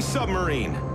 submarine.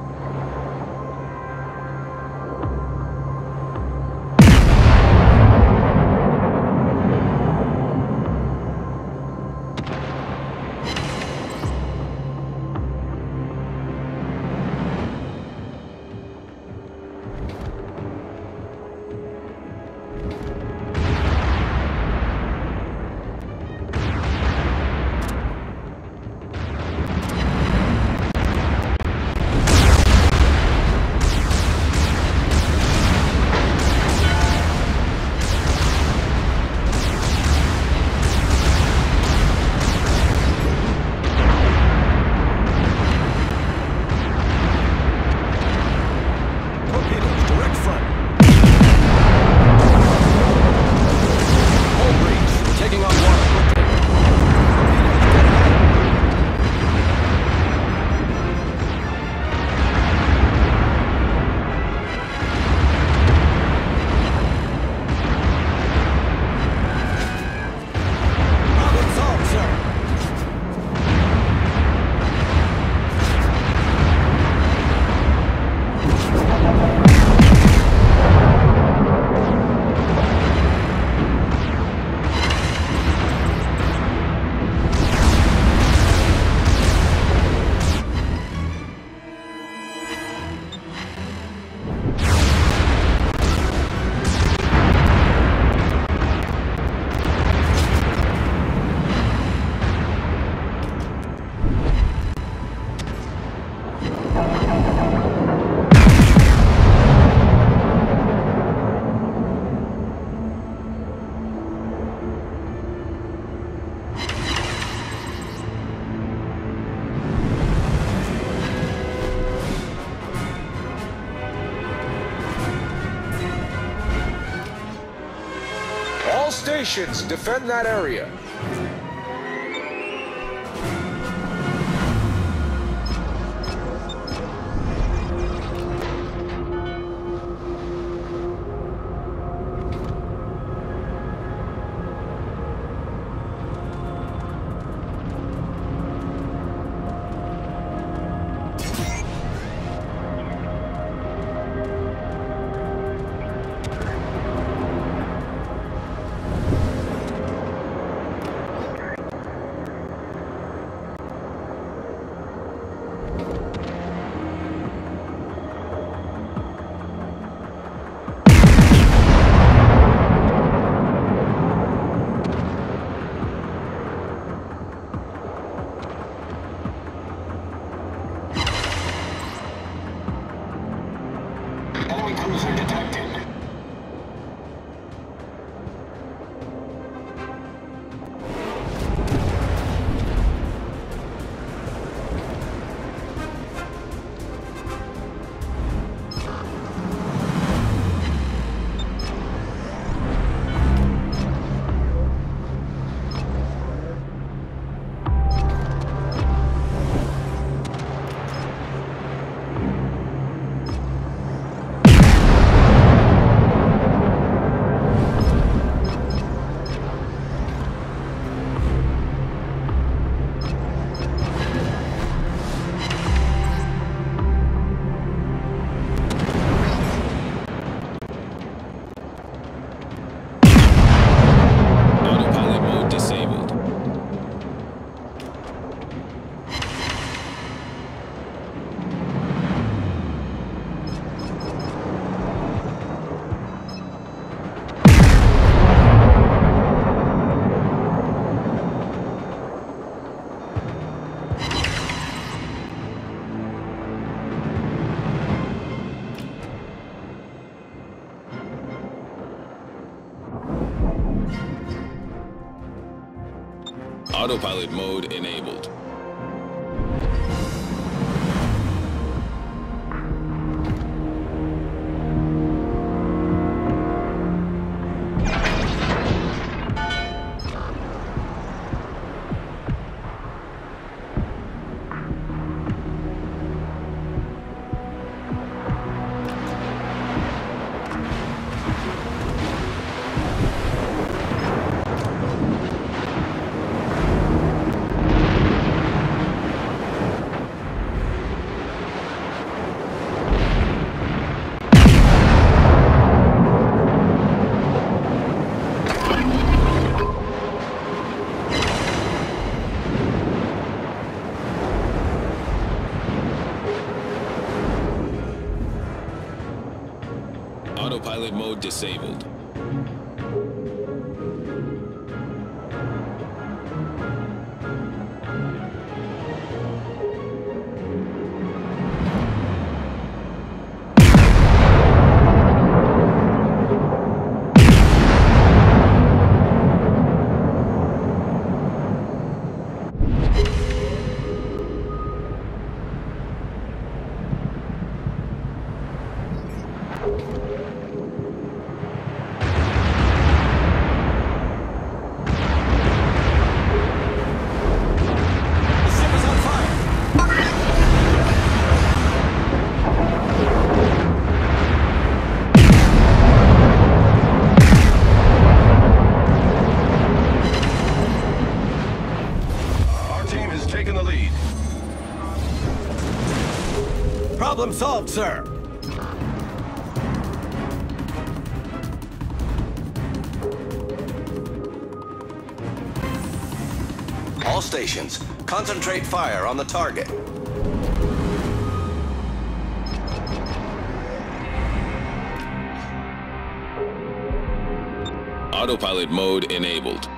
All stations, defend that area. Autopilot mode enabled. Disabled. Problem solved, sir! All stations, concentrate fire on the target. Autopilot mode enabled.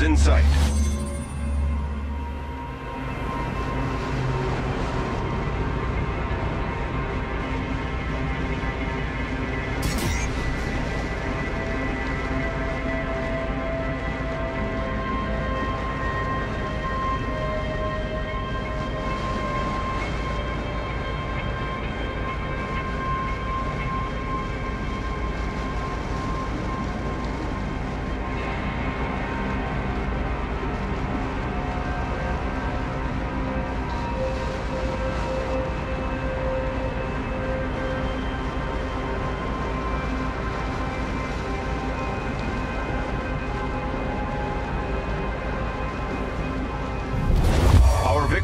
Is in sight.